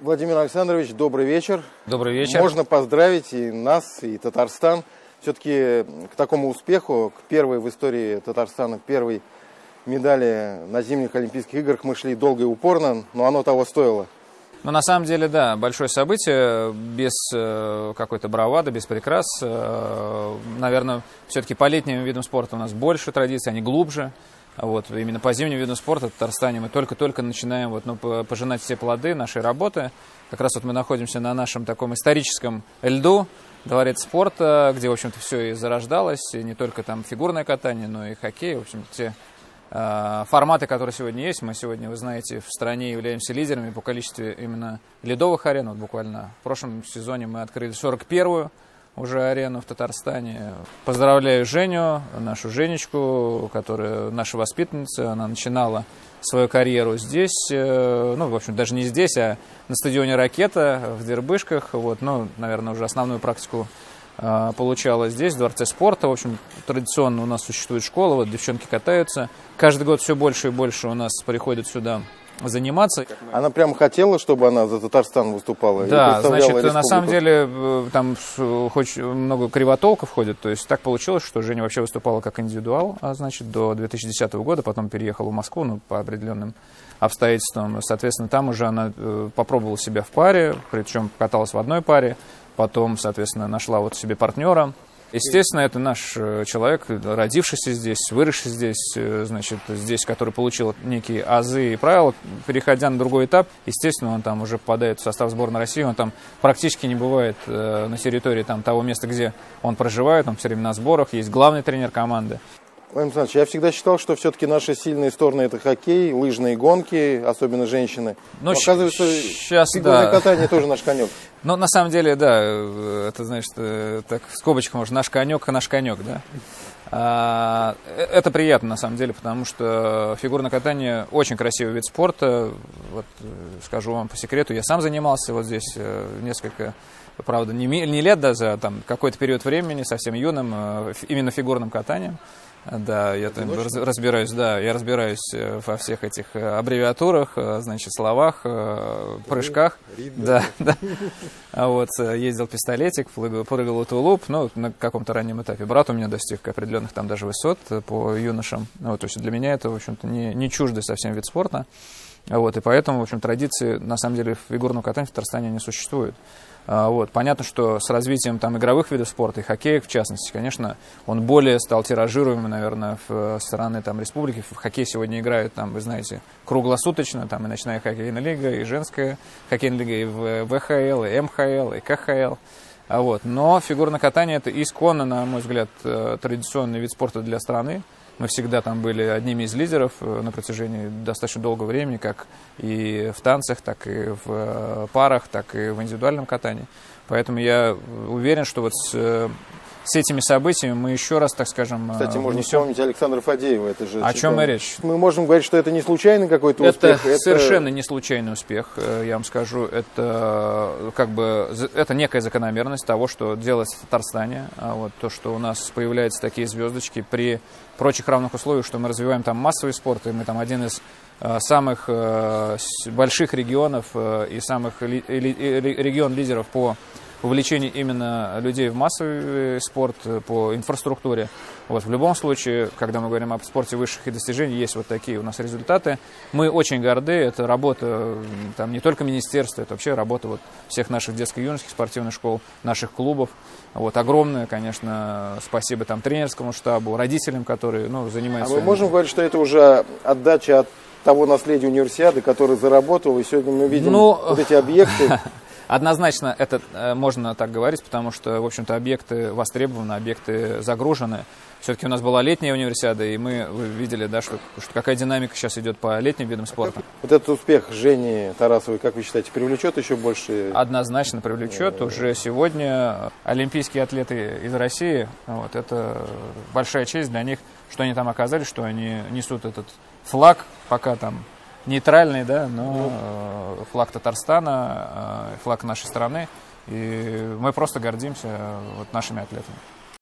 Владимир Александрович, добрый вечер. Добрый вечер. Можно поздравить и нас, и Татарстан. Все-таки к такому успеху, к первой в истории Татарстана, к первой медали на зимних Олимпийских играх мы шли долго и упорно, но оно того стоило. Ну, на самом деле, да, большое событие, без э, какой-то бравады, без прикрас. Э, наверное, все-таки по летним видам спорта у нас больше традиций, они глубже. Вот, именно по зимним видам спорта в Татарстане мы только-только начинаем вот, ну, пожинать все плоды нашей работы. Как раз вот мы находимся на нашем таком историческом льду, дворец спорта, где, в общем-то, все и зарождалось, и не только там фигурное катание, но и хоккей, в общем, те Э, форматы, которые сегодня есть. Мы сегодня, вы знаете, в стране являемся лидерами по количеству именно ледовых арен. Вот буквально в прошлом сезоне мы открыли 41-ю уже арену в Татарстане. Поздравляю Женю, нашу Женечку, которая наша воспитанница. Она начинала свою карьеру здесь, э, ну, в общем, даже не здесь, а на стадионе «Ракета» в Дербышках. Вот, ну, наверное, уже основную практику а, получала здесь, в Дворце спорта. В общем, традиционно у нас существует школа, вот девчонки катаются. Каждый год все больше и больше у нас приходят сюда заниматься. Она прям хотела, чтобы она за Татарстан выступала? Да, значит, республику? на самом деле э, там хоть много кривотолков ходит, то есть так получилось, что Женя вообще выступала как индивидуал, а значит, до 2010 года, потом переехала в Москву, ну, по определенным обстоятельствам. Соответственно, там уже она э, попробовала себя в паре, причем каталась в одной паре, потом, соответственно, нашла вот себе партнера. Естественно, это наш э, человек, родившийся здесь, выросший здесь, э, значит, здесь, который получил некие азы и правила, переходя на другой этап, естественно, он там уже попадает в состав сборной России, он там практически не бывает э, на территории там, того места, где он проживает, он все время на сборах, есть главный тренер команды. Владимир Александрович, я всегда считал, что все-таки наши сильные стороны это хоккей, лыжные гонки, особенно женщины. Но, Но оказывается, сейчас, фигурное да. катание тоже наш конек. Ну, на самом деле, да, это, значит, э, так в скобочках может, наш конек, наш конек, да. А, э, это приятно, на самом деле, потому что фигурное катание очень красивый вид спорта. Вот, э, скажу вам по секрету, я сам занимался вот здесь несколько правда, не, не лет даже, а там какой-то период времени, совсем юным, именно фигурным катанием. Да, я там раз, разбираюсь, да, я разбираюсь э, во всех этих э, аббревиатурах, э, значит, словах, прыжках. Да, да. А вот ездил пистолетик, прыгал, прыгал тулуп, ну, на каком-то раннем этапе. Брат у меня достиг определенных там даже высот по юношам. Ну, то есть для меня это, в общем-то, не, не чуждый совсем вид спорта. Вот, и поэтому, в общем, традиции, на самом деле, в фигурном катании в Татарстане не существует. А, вот. Понятно, что с развитием там, игровых видов спорта, и хоккея в частности, конечно, он более стал тиражируемым, наверное, в э, стороны там, республики. В хоккей сегодня играют, там, вы знаете, круглосуточно, там и ночная хоккейная лига, и женская хоккейная лига, и в ВХЛ, и МХЛ, и КХЛ. А вот. Но фигурное катание – это исконно, на мой взгляд, э, традиционный вид спорта для страны. Мы всегда там были одними из лидеров э, на протяжении достаточно долгого времени, как и в танцах, так и в э, парах, так и в индивидуальном катании. Поэтому я уверен, что вот с э, с этими событиями мы еще раз, так скажем, Кстати, можно внесем... вспомнить Александра Фадеева. Это же, О чем и речь? Мы можем говорить, что это не случайный какой-то это успех. Это совершенно не случайный успех, я вам скажу. Это как бы это некая закономерность того, что делается в Татарстане. А вот то, что у нас появляются такие звездочки при прочих равных условиях, что мы развиваем там массовый спорт, и мы там один из э, самых э, больших регионов э, и самых регион лидеров по увлечению именно людей в массовый спорт, по инфраструктуре. Вот, в любом случае, когда мы говорим об спорте высших и достижений, есть вот такие у нас результаты. Мы очень горды, это работа там, не только министерства, это вообще работа вот, всех наших детско-юношеских спортивных школ, наших клубов. Вот, огромное, конечно, спасибо там тренерскому штабу, родителям, которые ну, занимаются... А мы можем говорить, что это уже отдача от того наследия универсиады, который заработал, и сегодня мы видим ну, вот эти объекты. Однозначно это э, можно так говорить, потому что, в общем-то, объекты востребованы, объекты загружены. Все-таки у нас была летняя универсиада, и мы видели, да, что, что какая динамика сейчас идет по летним видам спорта. Вот этот успех Жени Тарасовой, как вы считаете, привлечет еще больше? Однозначно привлечет. Уже сегодня олимпийские атлеты из России, вот, это большая честь для них, что они там оказались, что они несут этот флаг, пока там нейтральный, да, но э, флаг Татарстана, э, флаг нашей страны. И мы просто гордимся вот нашими атлетами.